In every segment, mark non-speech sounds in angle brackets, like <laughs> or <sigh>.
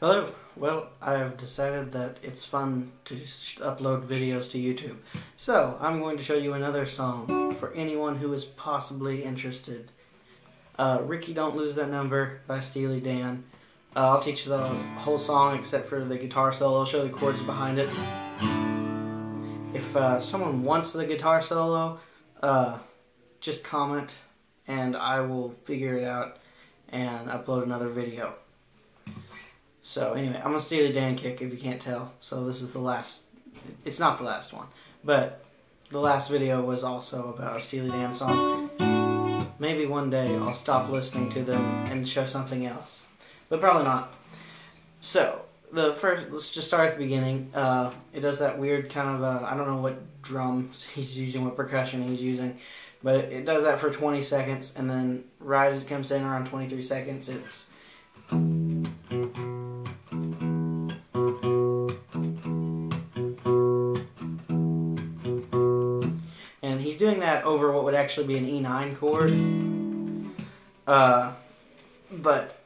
Hello. Well, I've decided that it's fun to upload videos to YouTube. So, I'm going to show you another song for anyone who is possibly interested. Uh, Rikki Don't Lose That Number by Steely Dan. Uh, I'll teach the whole song except for the guitar solo. I'll show the chords behind it. If uh, someone wants the guitar solo, uh, just comment and I will figure it out and upload another video. So anyway, I'm a Steely Dan kick if you can't tell. So this is the last, it's not the last one, but the last video was also about a Steely Dan song. Maybe one day I'll stop listening to them and show something else, but probably not. So the first, let's just start at the beginning. Uh, it does that weird kind of, uh, I don't know what drums <laughs> he's using, what percussion he's using, but it, it does that for 20 seconds, and then right as it comes in around 23 seconds, it's over what would actually be an E9 chord. Uh, but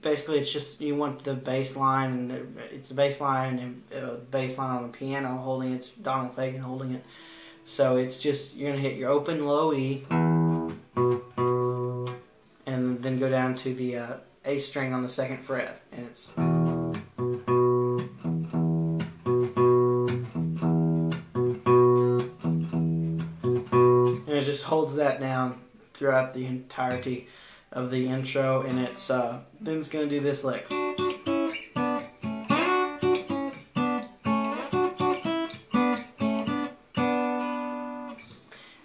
basically, it's just you want the bass line, and it's a bass line and uh, bass line on the piano holding it. It's Donald Fagen holding it. So it's just you're gonna hit your open low E, and then go down to the uh, A string on the second fret, and it's. Holds that down throughout the entirety of the intro and it's uh, then it's going to do this lick. And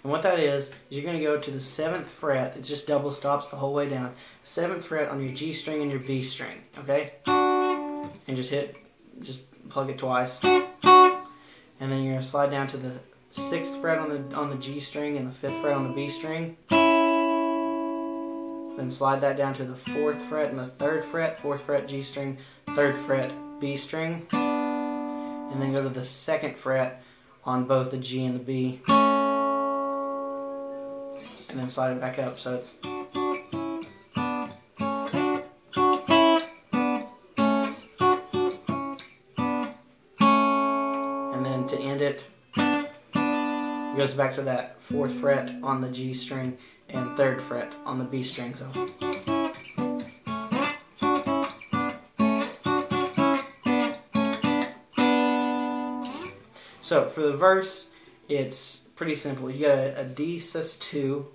what that is, is you're going to go to the 7th fret, it just double stops the whole way down, 7th fret on your G string and your B string, okay? And just hit, just plug it twice. And then you're going to slide down to the sixth fret on the on the G string and the fifth fret on the B string. Then slide that down to the fourth fret and the third fret, fourth fret G string, third fret B string. And then go to the second fret on both the G and the B. And then slide it back up so it's and then to end it goes back to that fourth fret on the G string and third fret on the B string. So. So for the verse, it's pretty simple. You got a, a D sus2,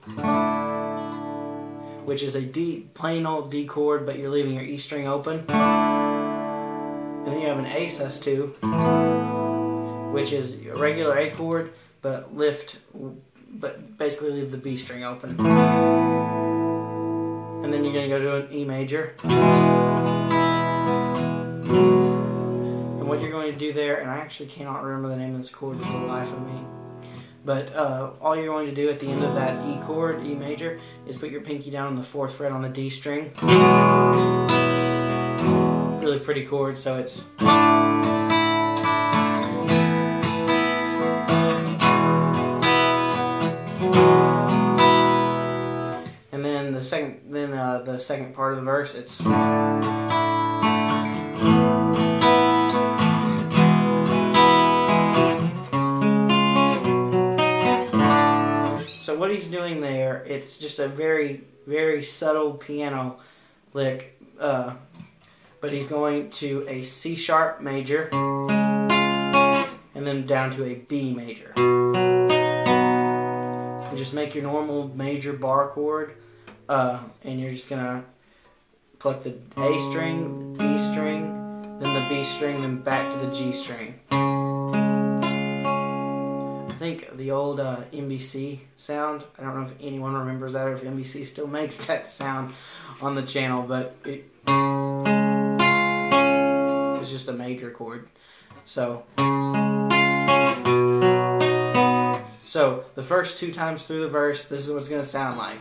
which is a D plain old D chord, but you're leaving your E string open. And then you have an A sus2, which is a regular A chord, but lift, but basically leave the B string open. And then you're to go to an E major. And what you're going to do there, and I actually cannot remember the name of this chord for the life of me, but uh, all you're going to do at the end of that E chord, E major, is put your pinky down on the fourth fret on the D string. Really pretty chord, so it's... uh, the second part of the verse it's so what he's doing there it's just a very very subtle piano lick uh, but he's going to a C sharp major and then down to a B major. And just make your normal major bar chord uh, and you're just gonna pluck the A string, D string, then the B string, then back to the G string. I think the old uh, NBC sound, I don't know if anyone remembers that or if NBC still <laughs> makes that sound on the channel, but it, it's just a major chord. So, so the first two times through the verse, this is what it's going to sound like.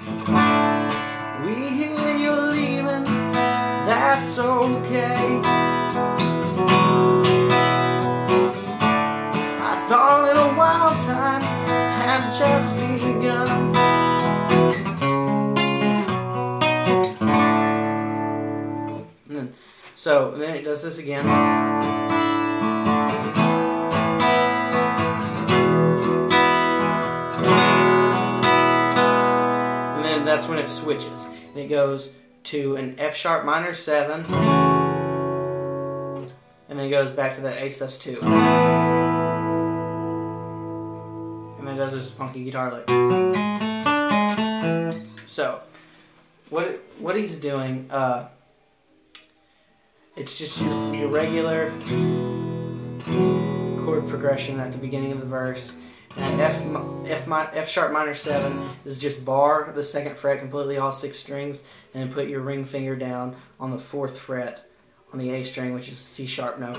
We hear you're leaving, that's okay. I thought a little wild time had just begun. Hmm. So then it does this again. That's when it switches. And it goes to an F sharp minor 7. And then it goes back to that A sus2. And then does this funky guitar lick. So, what what he's doing, uh, it's just your, your regular chord progression at the beginning of the verse. And F, F, F sharp minor 7 is just bar the second fret completely all six strings and then put your ring finger down on the fourth fret on the A string which is C sharp note.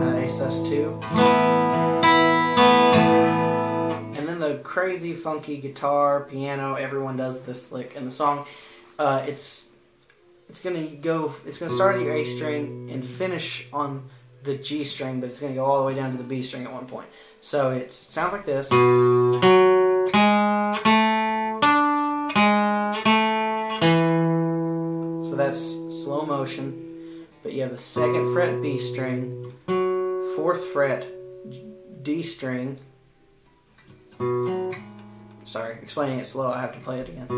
Then A sus2. And then the crazy funky guitar, piano, everyone does this lick in the song. Uh, it's it's gonna go it's gonna start at your A string and finish on the G string, but it's going to go all the way down to the B string at one point. So it sounds like this. So that's slow motion, but you have the second fret B string, fourth fret D string. Sorry, explaining it slow, I have to play it again.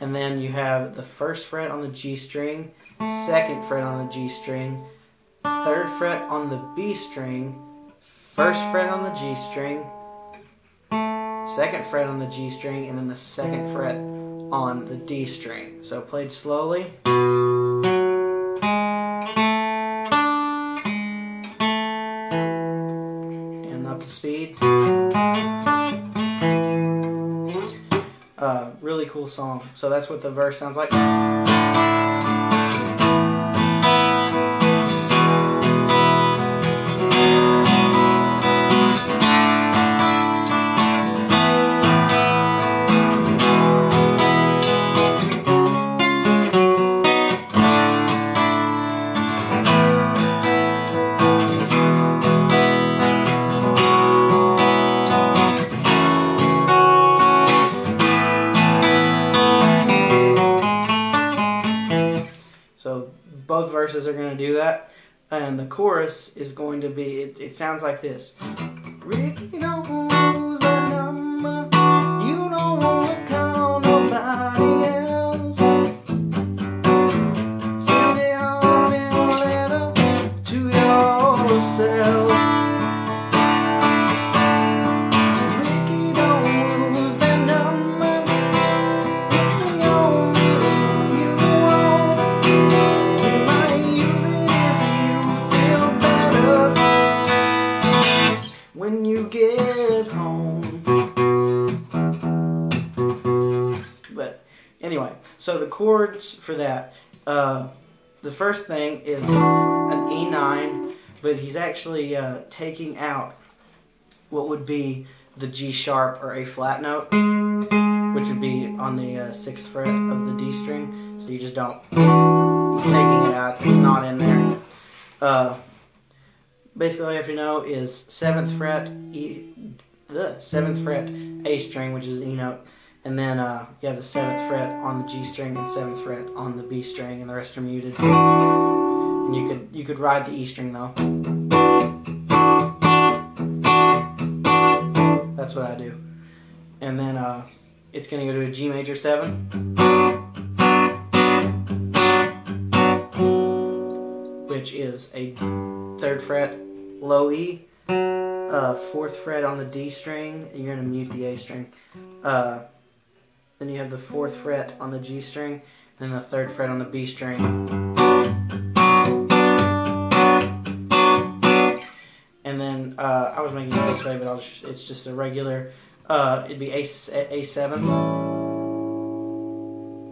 And then you have the first fret on the G string, second fret on the G string, third fret on the B string, first fret on the G string, second fret on the G string, and then the second fret on the D string. So played slowly. And up to speed. Uh, really cool song. So that's what the verse sounds like. Verses are going to do that. And the chorus is going to be, it, it sounds like this. Rikki, don't lose chords for that, uh, the first thing is an E9, but he's actually uh, taking out what would be the G sharp or A flat note, which would be on the uh, sixth fret of the D string. So you just don't. He's taking it out. It's not in there. Uh, basically, all you have to know is seventh fret E, the seventh fret A string, which is E note, and then uh, you have the seventh fret on the G string and seventh fret on the B string, and the rest are muted. And you could you could ride the E string though. That's what I do. And then uh, it's gonna go to a G major seven. Which is a third fret low E, uh, fourth fret on the D string, and you're gonna mute the A string. Uh, then you have the fourth fret on the G string, and the third fret on the B string. And then uh, I was making it this way, but just, it's just a regular. Uh, it'd be A A seven.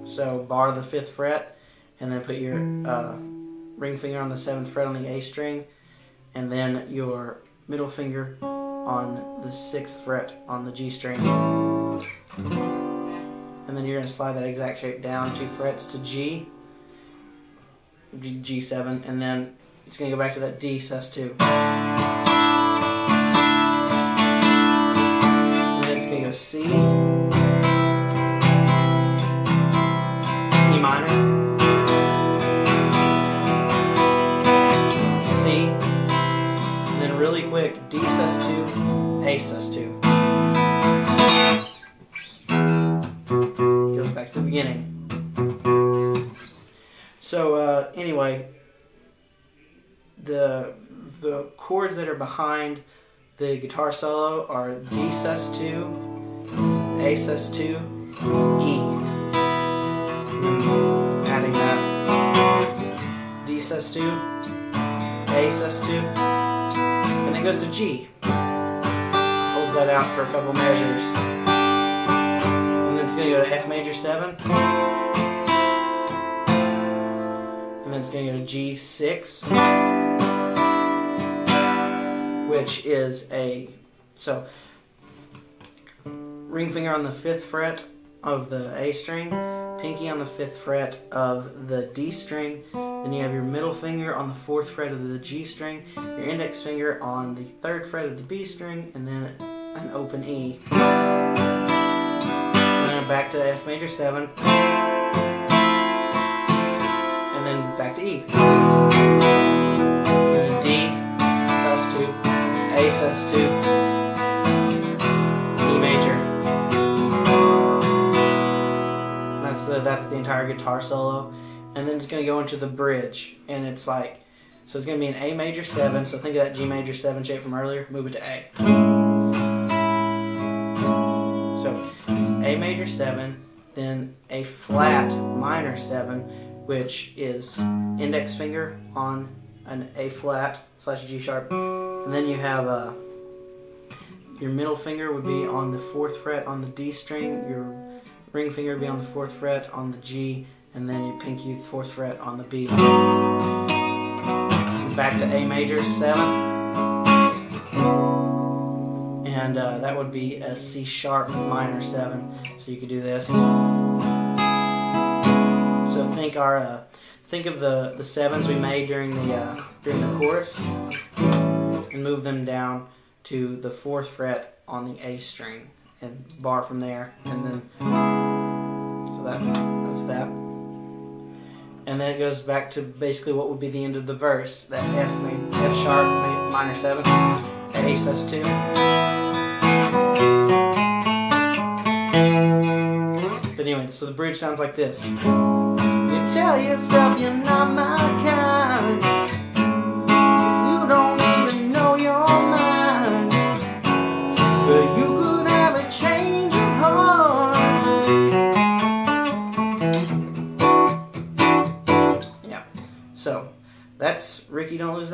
So bar the fifth fret, and then put your uh, ring finger on the seventh fret on the A string, and then your middle finger on the sixth fret on the G string and then you're going to slide that exact shape down two frets to G, G7, and then it's going to go back to that D sus2. And then it's going to go C, E minor, C, and then really quick, D sus2, A sus2. Beginning. So uh, anyway, the the chords that are behind the guitar solo are D sus2, A sus2, E. adding that D sus2, A sus2, and then goes to G. Holds that out for a couple measures. Then it's going to go to F major 7. And then it's going to go to G6 which is a so ring finger on the fifth fret of the A string, pinky on the fifth fret of the D string, then you have your middle finger on the fourth fret of the G string, your index finger on the third fret of the B string, and then an open E. Back to F major 7, and then back to E. A sus2, E major. That's the that's the entire guitar solo, and then it's gonna go into the bridge, and it's like, so it's gonna be an A major seven. So think of that G major seven shape from earlier. Move it to A. A major seven, then a flat minor seven, which is index finger on an A flat slash G sharp and then you have uh, your middle finger would be on the fourth fret on the D string, your ring finger would be on the fourth fret on the G, and then your pinky fourth fret on the B. Back to A major 7. And uh, that would be a C sharp minor 7. So you could do this. So think our uh, think of the the sevens we made during the uh, during the chorus and move them down to the fourth fret on the A string and bar from there and then so that that's that and then it goes back to basically what would be the end of the verse that F F sharp minor 7 A sus2 but anyway so the bridge sounds like this. You tell yourself you're not my kind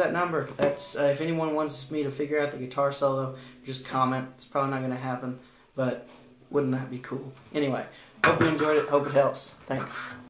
that number. That's uh, if anyone wants me to figure out the guitar solo, just comment. It's probably not going to happen, but wouldn't that be cool? Anyway, hope you enjoyed it. Hope it helps. Thanks.